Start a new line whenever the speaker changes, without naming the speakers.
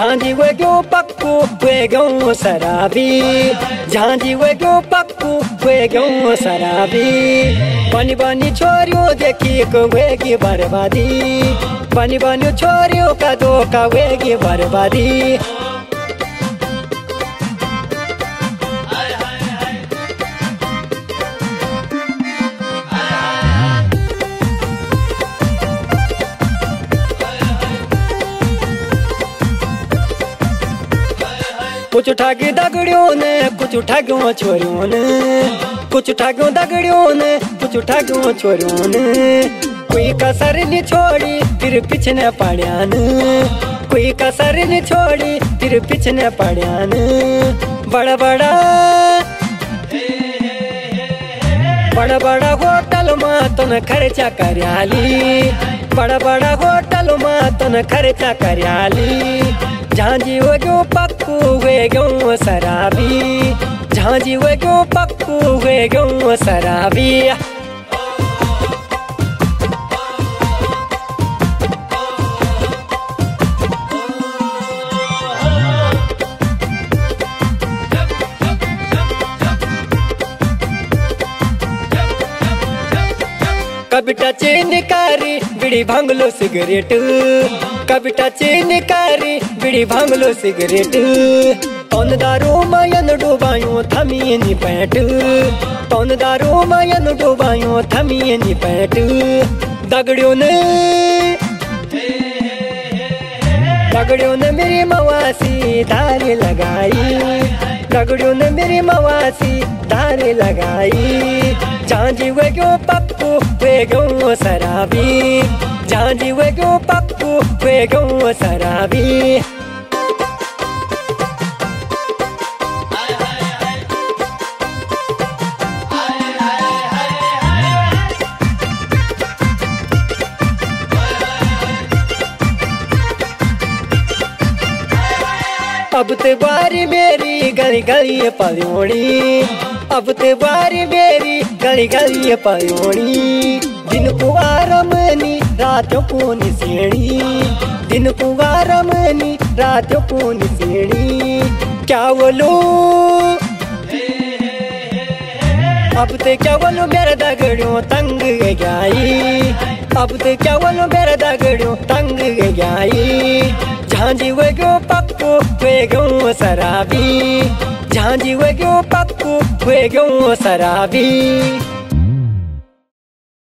झाँझिवेगो पक्कु बेगौँ सराबी वेग्यो पक्कु बेगौँ सराबी पनि पनि छोर्यो देखिएको वेगी बर्बादी। पनि पनि छोर्यो का दोका वेगी बर्बादी। कुछ ठागी दगड़ियों ने, कुछ ठागियों छोरियों ने। कुछ ठागियों दगड़ियों ने, कुछ ठागियों छोरियों ने। कोई कसर नहीं छोड़ी, फिर पिछने पड़ियान कोई कसर नहीं छोड़ी, फिर पिछने पड़ियान बड़ा बड़ा बड़ा बड़ा होटल में खर्चा करयाली। बड़ा बड़ा होटल में खर्चा करयाली। झांझी वो गयो पक्कू वे गयो शराबी? झांझी वो गयो पक्कू वे गयो शराबी? कभी निकारी बिड़ी भांगलो सिगरेट। कभी टचे निकारी बिड़ी भांगलो सिगरेट। तौन दारू मायन डुबायो थमिए नी पैंट। तौन दारू मायन डुबायो थमिए नी पैंट। दगड़ियों ने दगड़ियों ने मेरी मवासी धारे लगाई। दगड़ियों ने मेरी मवासी धारे लगाई। झांझी वे गयो पप्पू वे गयो शराबी। झांझी वे गयो पप्पू वे गयो शराबी अब ते बारी मेरी गली गली पयोड़ी अब ते बारी मेरी गली गली पयोड़ी दिन को आरमनी रातों को निसेड़ी, दिन को आरमनी रातों को निसेड़ी। क्या बोलो? अब ते क्या बोलो? मेरा दगड़ियों तंग गई अब ते क्या बोलो? मेरा दगड़ियों तंग गई झांझी वे गयो पक्कू वे गयो शराबी झांझी वे गयो पक्कू वे गयो शराबी